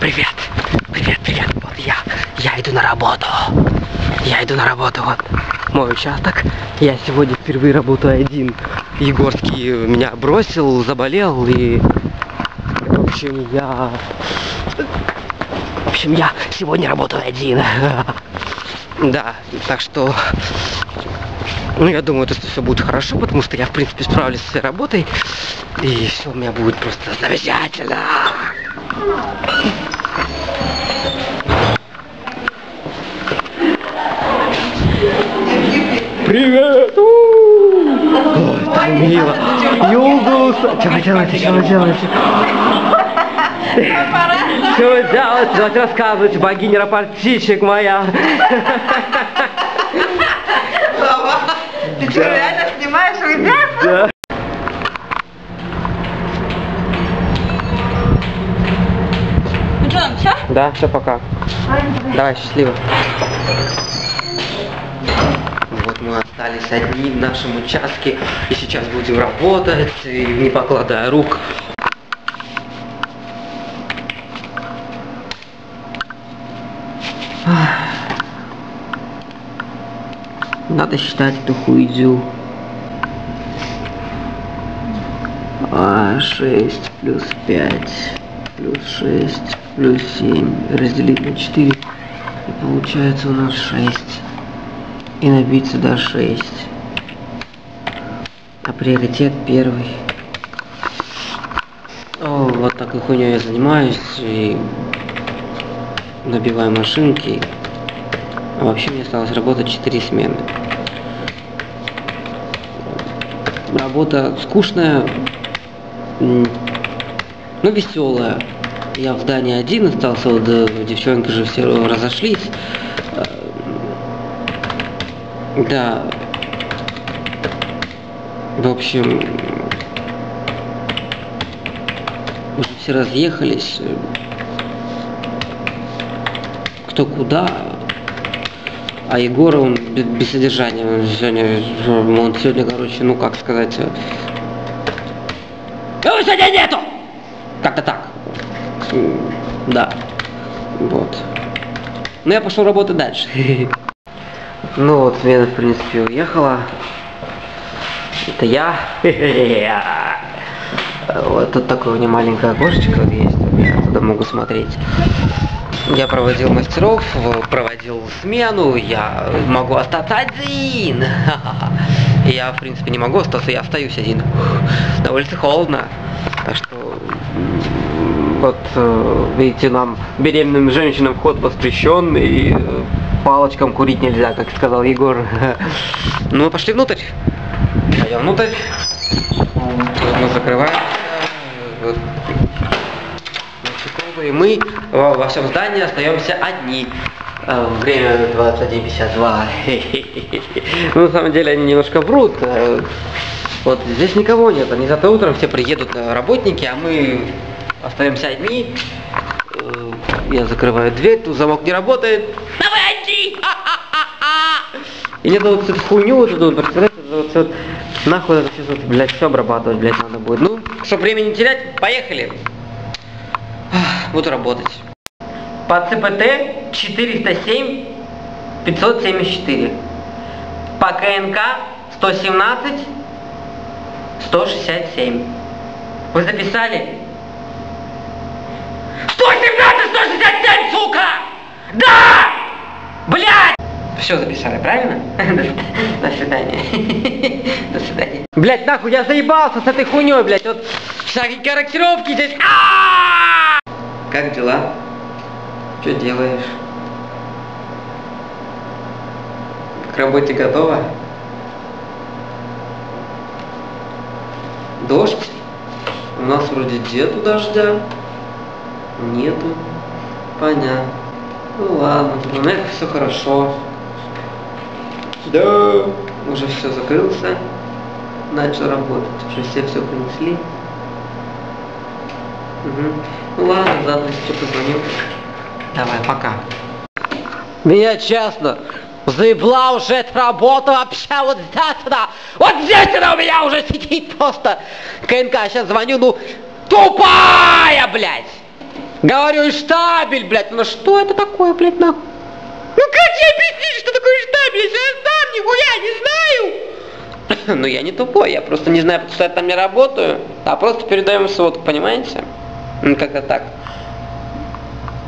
Привет, привет, привет, вот я, я иду на работу, я иду на работу, вот мой участок, я сегодня впервые работаю один, Егорский меня бросил, заболел и, в общем, я, в общем, я сегодня работаю один, да, так что, ну, я думаю, это все будет хорошо, потому что я, в принципе, справлюсь с своей работой, и все у меня будет просто замечательно. Привет! Ой, так мило. Югус! Что делаете, что делаете? Что вы делаете? Давайте рассказывайте, богиня рапортичек моя. Ты что, реально снимаешь ребят? Да. Ну что, там все? Да, все, пока. Давай, счастливо. Вот мы остались одни в нашем участке, и сейчас будем работать, и не покладая рук. Надо считать эту хуйдю. А, 6 плюс 5 плюс 6 плюс 7 разделить на 4 и получается у нас 6 и набить сюда 6 а приоритет первый О, вот такой хуйней я занимаюсь и набиваю машинки а вообще мне осталось работать 4 смены работа скучная ну, веселая. Я в здании один остался, вот э, девчонки же все разошлись. Да. В общем, все разъехались. Кто куда. А Егора он бе- без содержания. Он сегодня, он сегодня, короче, ну как сказать, э, его сегодня нету! Как-то так. Да. Вот. Ну я пошел работать дальше. Ну вот, смена, в принципе, уехала. Это я. Вот тут такое у меня маленькое окошечко вот есть. Я туда могу смотреть. Я проводил мастеров, проводил смену, я могу остаться один. Я, в принципе, не могу остаться, я остаюсь один. На улице холодно. Так что, вот, э, видите, нам, беременным женщинам, вход воспрещен, и э, палочкам курить нельзя, как сказал Егор. Ну, пошли внутрь. Пойдем внутрь. Мы закрываем. И мы во, всем здании остаемся одни. Э, Время 21.52. Ну, на самом деле, они немножко врут. Э, Вот здесь никого нет. Они завтра утром все приедут э, работники, а мы остаемся одни. Э, Я закрываю дверь, тут замок не работает. Давай одни! И мне вот эту хуйню вот эту, вот, представляете, вот, всё вот, нахуй это все, вот, блядь, все обрабатывать, блядь, надо будет. Ну, чтобы времени не терять, поехали. Буду работать. По ЦПТ 407 574. По КНК 117 167. Вы записали? 117 167, сука! Да! Блядь! Все записали, правильно? До свидания. До свидания. Блять, нахуй, я заебался с этой хуйней, блять. Вот всякие корректировки здесь. А! Как дела? Что делаешь? К работе готова? Дождь? У нас вроде нету дождя. Нету. Понятно. Ну ладно, у меня все хорошо. Да, уже все закрылся. начал работать. Уже все все принесли. Угу. Ну ладно, завтра еще позвоню. Давай, пока. Меня честно заебла уже эта работа вообще вот здесь она, вот здесь она у меня уже сидит просто. КНК, сейчас звоню, ну, тупая, блядь. Говорю, штабель, блядь, ну что это такое, блядь, нахуй? Ну как тебе объяснить, что такое штабель, если я сам нихуя не знаю? Ну я не тупой, я просто не знаю, что я там не работаю, а просто передаем сводку, понимаете? Ну как-то так.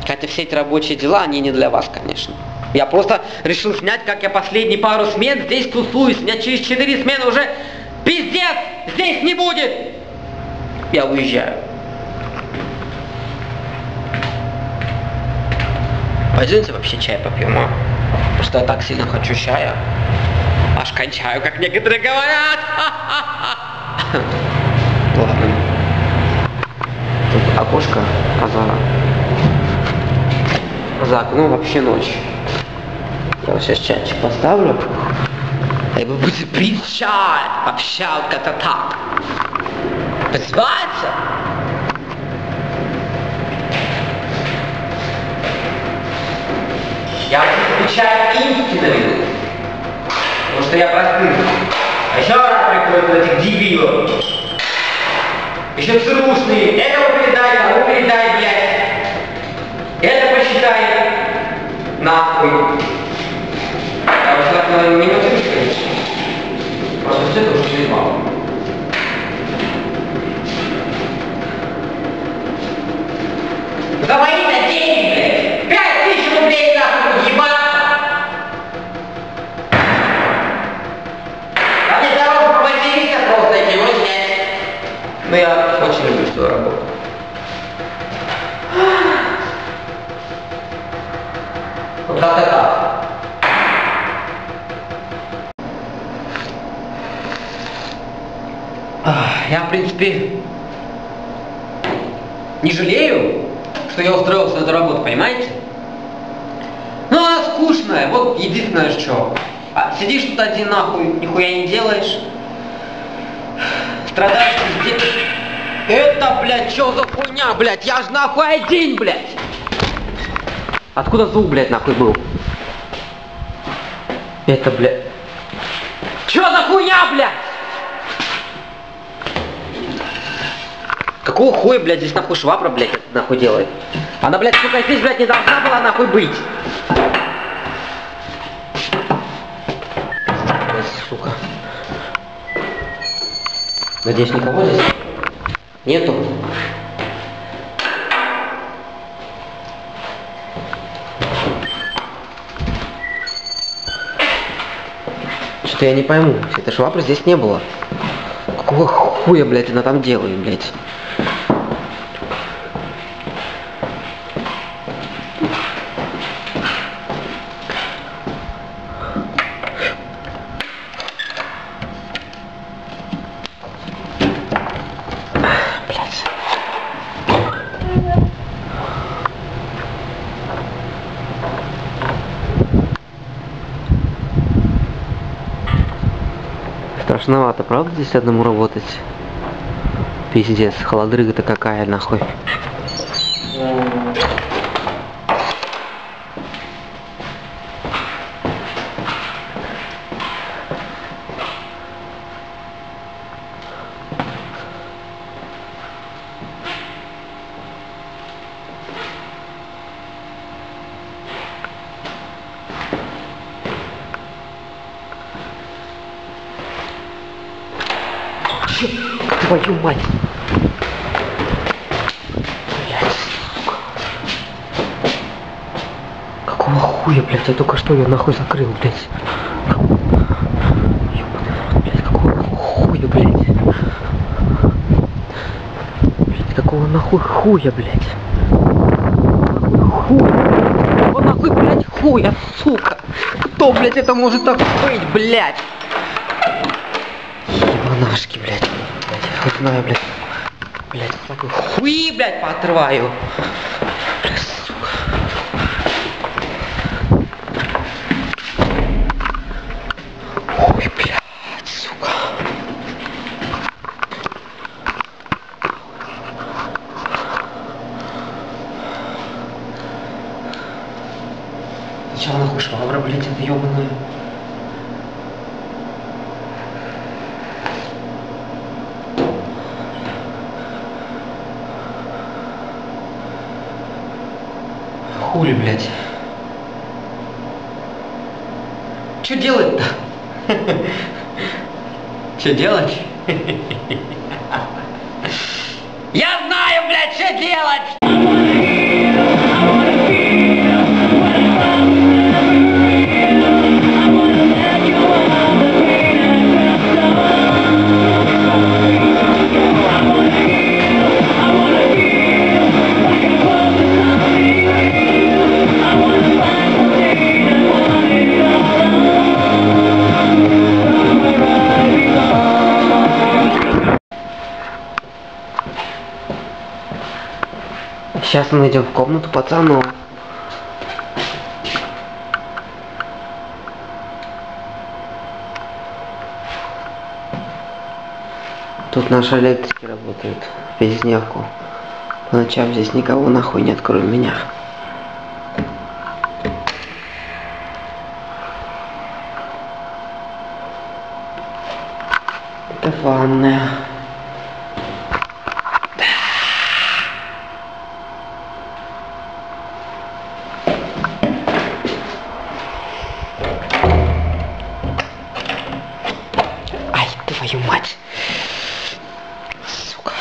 Хотя все эти рабочие дела, они не для вас, конечно. Я просто решил снять, как я последние пару смен здесь тусуюсь. Меня через четыре смены уже пиздец здесь не будет. Я уезжаю. Пойдемте вообще чай попьем, а? Что я так сильно хочу чая. Аж кончаю, как некоторые говорят. Ладно. Тут окошко, а за... За окном вообще ночь. Я вот сейчас чайчик поставлю. И вы будете пить чай. Вообще вот как-то так. Называется? Я отвечаю истинно веду. Потому что я простым. А еще раз приходят вот этих дебилов. Еще ЦРУшные. Этому передай, тому передай, блядь. Это посчитай. Нахуй. Я уже так не мотивируюсь, конечно. Просто все это уже. За Ах, Я, в принципе, не жалею, что я устроился на эту работу, понимаете? Ну, она скучная, вот единственное что. А сидишь тут один нахуй, нихуя не делаешь. Страдаешь везде. Это, блядь, что за хуйня, блядь? Я ж нахуй один, блядь. Откуда звук, блядь, нахуй был? Это, блядь. Чё за хуйня, блядь? Какого хуя, блядь, здесь нахуй швабра, блядь, это нахуй делает? Она, блядь, сука, здесь, блядь, не должна была нахуй быть. Ой, Сука. Надеюсь, никого здесь нету. Что-то я не пойму. Этой швабры здесь не было. Какого хуя, блядь, она там делает? Блядь. Страшновато, правда, здесь одному работать? Пиздец, холодрыга-то какая, нахуй. Твою мать! Блядь. Какого хуя, блядь, я только что ее нахуй закрыл, блядь. Ёбаный какого хуя, блядь. Блядь, какого нахуй хуя, блядь. Хуй. Какого нахуй, блядь, хуя, сука. Кто, блядь, это может так быть, блядь? Ебанашки, блядь не знаю, блядь. Блядь, сука, хуи, блядь, поотрываю. Блядь, сука. Ой, блядь, сука. Сначала нахуй швабра, блядь, это ёбаная. Хули, блядь. Что делать-то? Что делать? Я знаю, блядь, что делать! Сейчас мы идем в комнату пацану. Тут наши электрики работают в пятидневку. По ночам здесь никого нахуй нет, кроме меня. Это ванная. Ай, твою мать. Сука.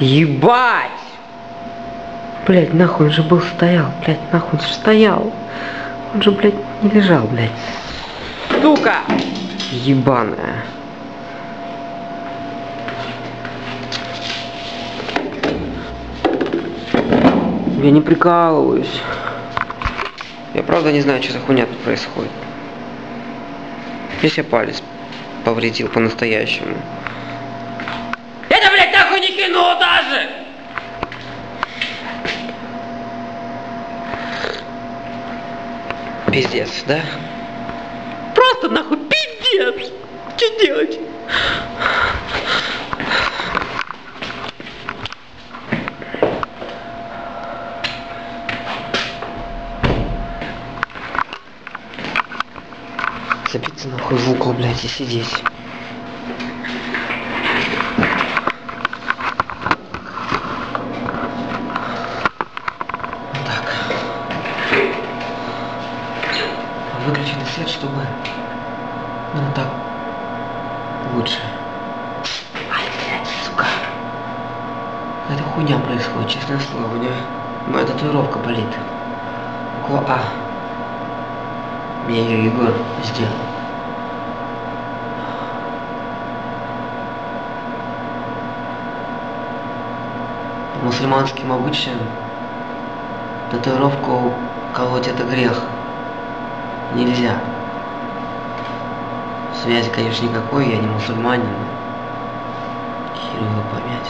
Ебать! Блять, нахуй он же был стоял, блять, нахуй он же стоял. Он же, блядь, не лежал, блядь. Сука! Ебаная. Я не прикалываюсь. Я правда не знаю, что за хуйня тут происходит. Я себе палец повредил по-настоящему. Это, блядь, нахуй не кино даже! Пиздец, да? Просто нахуй пиздец! Что делать? Забиться нахуй в угол, блядь, и сидеть. Так. Выключенный свет, чтобы... Ну так. Лучше. Ай, блядь, сука. Какая-то хуйня происходит, честное слово. У меня моя татуировка болит. Буква А. Мне ее Егор сделал. По мусульманским обычаям татуировку колоть это грех. Нельзя. Связи, конечно, никакой, я не мусульманин. Хер его поймет.